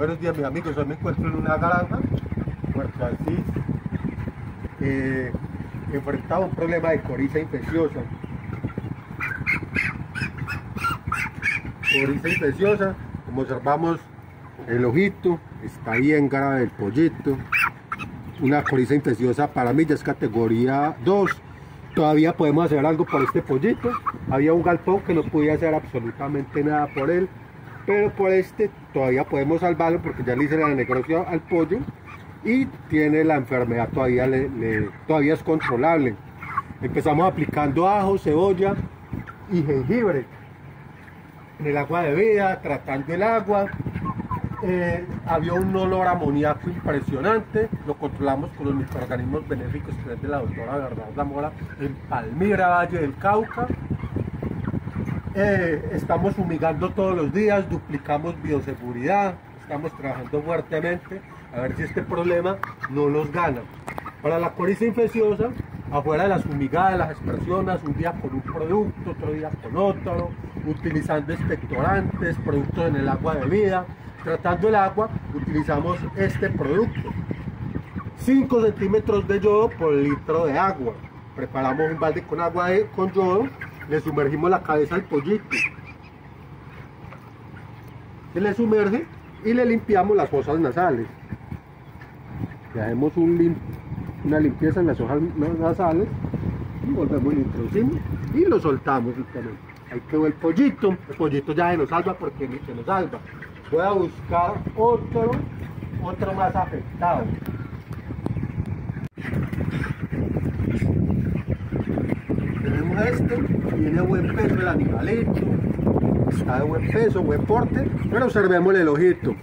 Buenos días mis amigos, hoy me encuentro en una granja, Puerto Asís, eh, enfrentado a un problema de coriza infecciosa. Coriza infecciosa, como observamos el ojito, está bien grave el pollito, una coriza infecciosa para mí ya es categoría 2, todavía podemos hacer algo por este pollito, había un galpón que no podía hacer absolutamente nada por él, pero por este todavía podemos salvarlo porque ya le hice la necrosia al pollo y tiene la enfermedad todavía, todavía es controlable. Empezamos aplicando ajo, cebolla y jengibre en el agua de vida, tratando el agua. Eh, había un olor amoníaco impresionante, lo controlamos con los microorganismos benéficos que es de la doctora Verdad Zamora en Palmira, Valle del Cauca. Eh, estamos fumigando todos los días, duplicamos bioseguridad, estamos trabajando fuertemente a ver si este problema no nos gana. Para la coriza infecciosa, afuera de las fumigadas, las expresiones, un día con un producto, otro día con otro, utilizando expectorantes, productos en el agua de vida, tratando el agua, utilizamos este producto. 5 centímetros de yodo por litro de agua. Preparamos un balde con agua de, con yodo le sumergimos la cabeza al pollito. Se le sumerge y le limpiamos las fosas nasales. Le hacemos una limpieza en las fosas nasales y volvemos y lo introducimos y lo soltamos. Ahí quedó el pollito. El pollito ya se nos salva porque se nos salva. Voy a buscar otro, otro más afectado. tenemos este, tiene buen peso el animalito, está de buen peso, buen porte, pero observemos el ojito.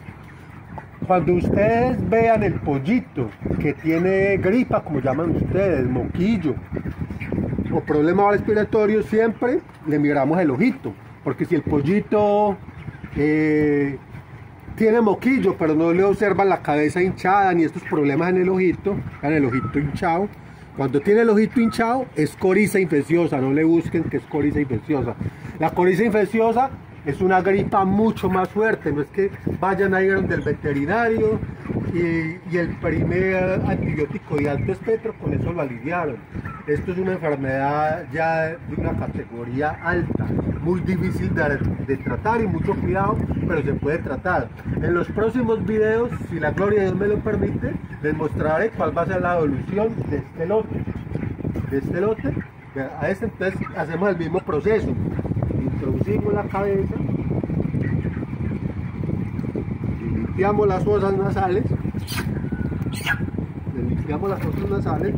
Cuando ustedes vean el pollito que tiene gripa, como llaman ustedes, moquillo, o problema respiratorio, siempre le miramos el ojito, porque si el pollito eh, tiene moquillo, pero no le observan la cabeza hinchada ni estos problemas en el ojito, en el ojito hinchado, cuando tiene el ojito hinchado es coriza infecciosa, no le busquen que es coriza infecciosa. La coriza infecciosa es una gripa mucho más fuerte, no es que vayan a ir del veterinario y, el primer antibiótico de alto espectro con eso lo aliviaron. Esto es una enfermedad ya de una categoría alta, muy difícil de, tratar y mucho cuidado, pero se puede tratar. En los próximos videos, si la gloria de Dios me lo permite, les mostraré cuál va a ser la evolución de este lote. De este lote, a este entonces hacemos el mismo proceso introducimos la cabeza, limpiamos las fosas nasales, le limpiamos las fosas nasales,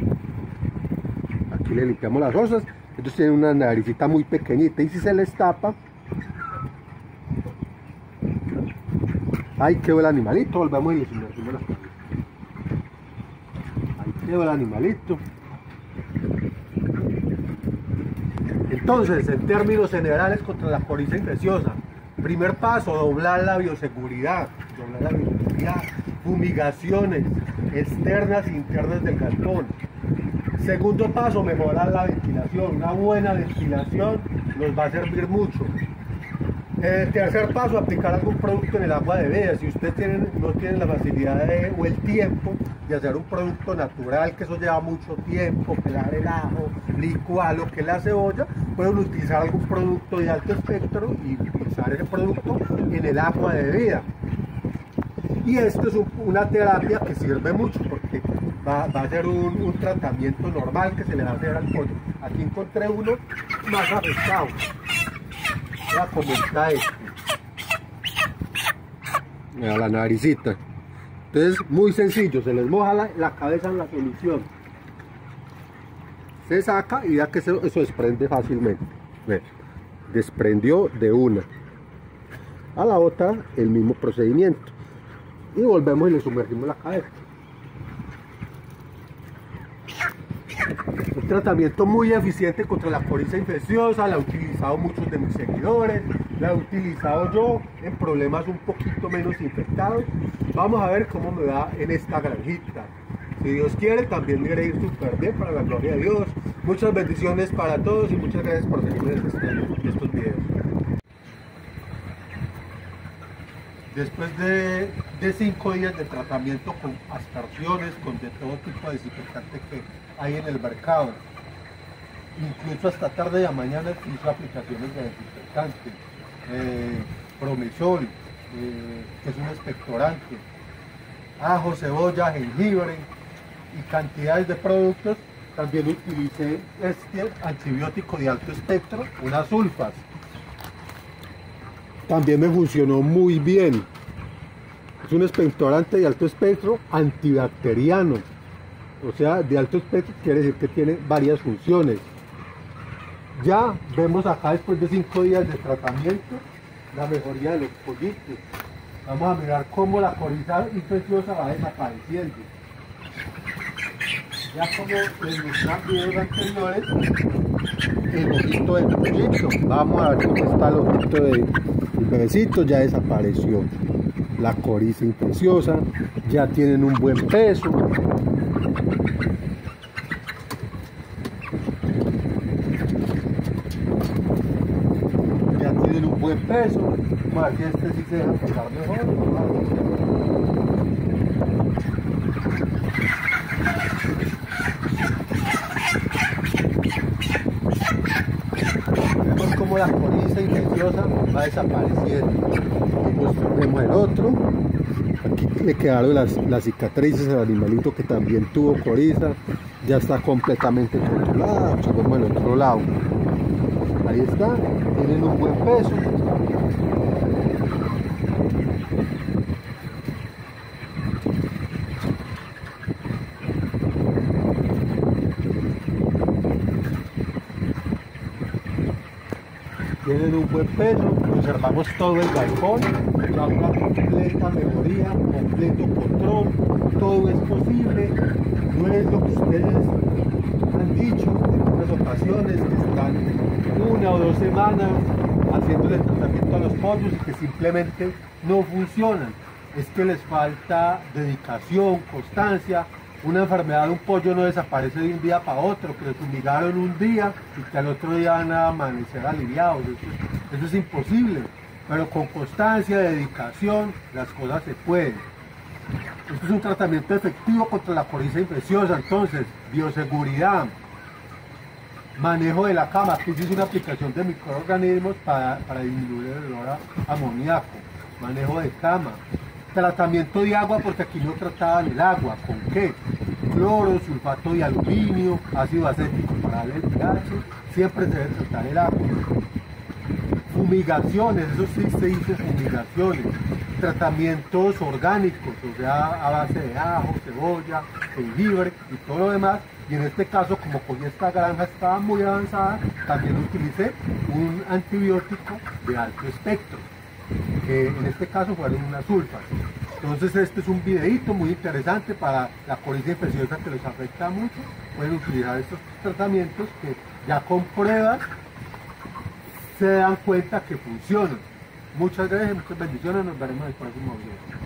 aquí le limpiamos las fosas, ellos tienen una naricita muy pequeñita y si se les tapa, ahí quedó el animalito, volvemos y le sumergimos la cabeza. Ahí quedó el animalito. Entonces, en términos generales contra la coriza infecciosa, primer paso, doblar la bioseguridad, doblar la bioseguridad, fumigaciones externas e internas del galpón. Segundo paso, mejorar la ventilación. Una buena ventilación nos va a servir mucho. El tercer paso, aplicar algún producto en el agua de vida. Si usted no tiene la facilidad o el tiempo de hacer un producto natural, que eso lleva mucho tiempo, pelar el ajo, licuarlo, que la cebolla, pueden utilizar algún producto de alto espectro y utilizar ese producto en el agua de vida. Y esto es una terapia que sirve mucho porque va, a ser un, tratamiento normal que se le va a hacer al pollo. Aquí encontré uno más afectado. Mira cómo está este. Mira la naricita. Entonces, muy sencillo, se les moja la, cabeza en la solución. Se saca y ya que eso, desprende fácilmente. desprendió de una. A la otra, el mismo procedimiento. Y volvemos y le sumergimos la cabeza. Tratamiento muy eficiente contra la coriza infecciosa, la he utilizado muchos de mis seguidores, la he utilizado yo en problemas un poquito menos infectados. Vamos a ver cómo me va en esta granjita. Si Dios quiere, también me iré ir súper bien para la gloria de Dios. Muchas bendiciones para todos y muchas gracias por seguirme en estos videos. Después de, cinco días de tratamiento con aspersiones, con de todo tipo de desinfectante que hay en el mercado, incluso hasta tarde de mañana hizo aplicaciones de desinfectante, eh, promesol, eh, que es un expectorante, ajo, cebolla, jengibre y cantidades de productos. También utilicé este antibiótico de alto espectro, unas sulfas. También me funcionó muy bien. Es un expectorante de alto espectro antibacteriano. O sea, de alto espectro quiere decir que tiene varias funciones. Ya vemos acá después de cinco días de tratamiento la mejoría de los pollitos. Vamos a mirar cómo la coriza infecciosa va desapareciendo. Ya como en los videos anteriores, el ojito del pollito. Vamos a ver cómo está el ojito del bebecito, ya desapareció. La coriza infecciosa, ya tienen un buen peso, tienen un buen peso. Más que este sí se deja pasar mejor. Vemos como la coriza infecciosa va desapareciendo. Pues el otro. Aquí le quedaron las, las cicatrices al animalito que también tuvo coriza. Ya está completamente controlada. Vemos el otro lado. Ahí está, tienen un buen peso. Tienen un buen peso, conservamos todo el balcón, ya una completa mejoría, completo control, todo es posible, no es lo que ustedes han dicho en otras ocasiones que están una o dos semanas haciendo el tratamiento a los pollos y que simplemente no funcionan. Es que les falta dedicación, constancia. Una enfermedad de un pollo no desaparece de un día para otro, que le fumigaron un día y que al otro día van a amanecer aliviados. Eso, es imposible. Pero con constancia, dedicación, las cosas se pueden. Esto es un tratamiento efectivo contra la coriza infecciosa, entonces, bioseguridad, manejo de la cama, que es una aplicación de microorganismos para, para disminuir el olor amoníaco, manejo de cama, tratamiento de agua, porque aquí no trataban el agua, ¿con qué? Cloro, sulfato de aluminio, ácido acético para el pH, siempre se debe tratar el agua. Fumigaciones, eso sí se dice fumigaciones, tratamientos orgánicos, o sea, a base de ajo, cebolla, jengibre y todo lo demás. Y en este caso, como con esta granja estaba muy avanzada, también utilicé un antibiótico de alto espectro, que en este caso fueron unas sulfas. Entonces este es un videito muy interesante para la colitis infecciosa que les afecta mucho. Pueden utilizar estos tratamientos que ya con pruebas se dan cuenta que funcionan. Muchas gracias, muchas bendiciones, nos veremos en el próximo video.